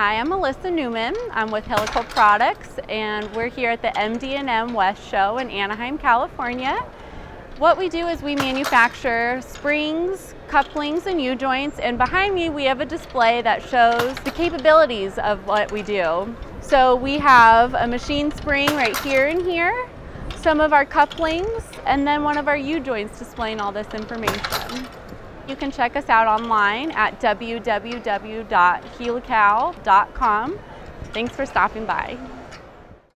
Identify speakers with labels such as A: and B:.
A: I'm Melissa Newman. I'm with Helical Products and we're here at the MD&M West Show in Anaheim, California. What we do is we manufacture springs, couplings, and U-joints and behind me we have a display that shows the capabilities of what we do. So we have a machine spring right here and here, some of our couplings, and then one of our U-joints displaying all this information. You can check us out online at www.helical.com. Thanks for stopping by.